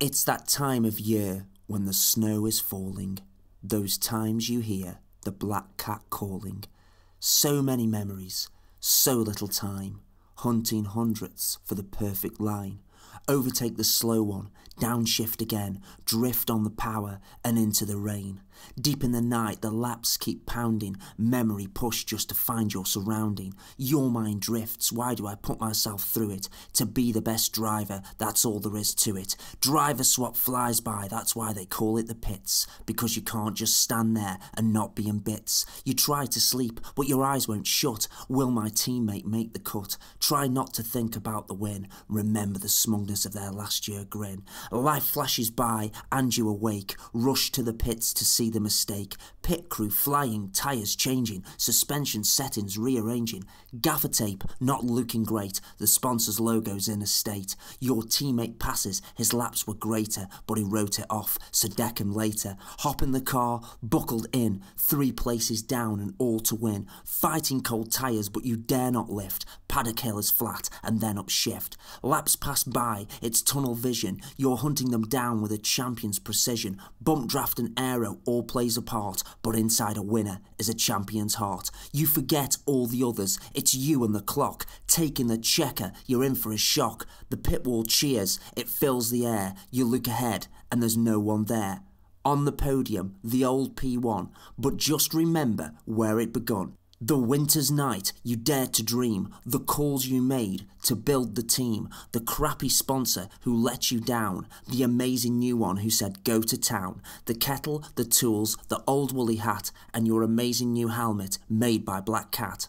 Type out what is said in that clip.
It's that time of year when the snow is falling. Those times you hear the black cat calling. So many memories, so little time. Hunting hundreds for the perfect line. Overtake the slow one, downshift again, drift on the power and into the rain. Deep in the night, the laps keep pounding, memory push just to find your surrounding. Your mind drifts, why do I put myself through it? To be the best driver, that's all there is to it. Driver swap flies by, that's why they call it the pits. Because you can't just stand there and not be in bits. You try to sleep, but your eyes won't shut. Will my teammate make the cut? Try not to think about the win. Remember the smugness of their last year grin. Life flashes by, and you awake. Rush to the pits to see the mistake. Pit crew flying, tyres changing, suspension settings rearranging. Gaffer tape not looking great, the sponsor's logo's in a state. Your teammate passes, his laps were greater, but he wrote it off, so deck him later. Hop in the car, buckled in, three places down and all to win. Fighting cold tyres, but you dare not lift. Paddock Hill is flat and then upshift. Laps pass by, it's tunnel vision. You're hunting them down with a champion's precision. Bump draft and aero all plays a part, but inside a winner is a champion's heart. You forget all the others, it's you and the clock. Taking the checker, you're in for a shock. The pit wall cheers, it fills the air. You look ahead, and there's no one there. On the podium, the old P1, but just remember where it begun. The winter's night you dared to dream, the calls you made to build the team, the crappy sponsor who let you down, the amazing new one who said go to town, the kettle, the tools, the old woolly hat, and your amazing new helmet made by Black Cat.